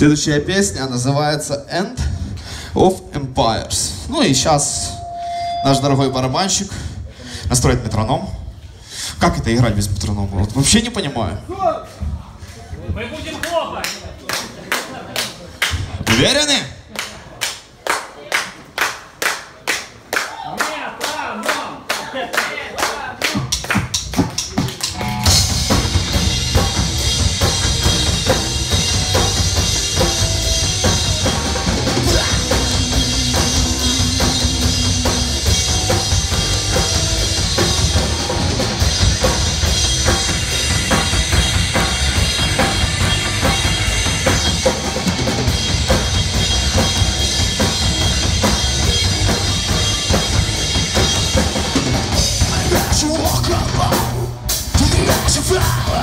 Следующая песня называется End of Empires. Ну и сейчас наш дорогой барабанщик настроит метроном. Как это играть без метронома? Вот вообще не понимаю. Мы будем хлопать. Уверены? Метроном. that you. walk over To the edge of flower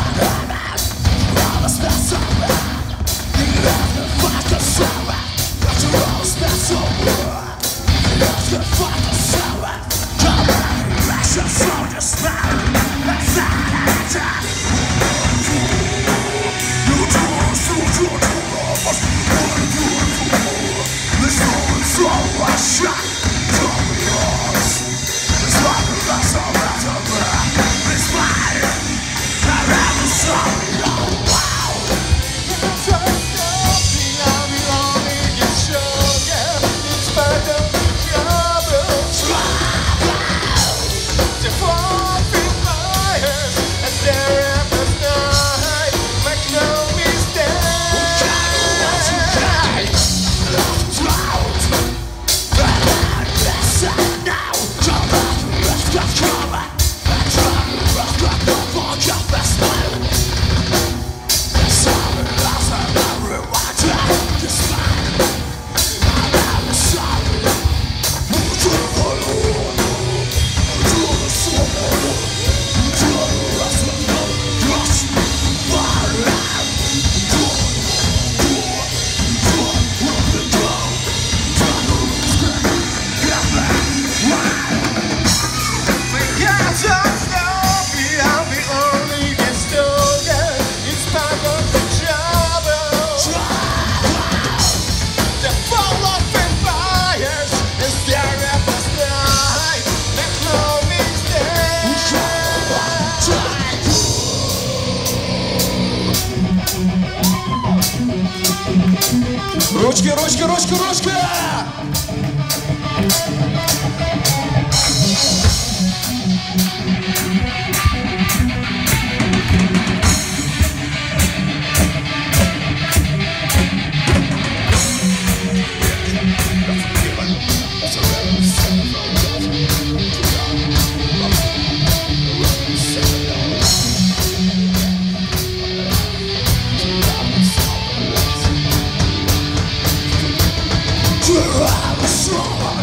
I'm Ручки, ручки, ручки, ручки! I'm sure.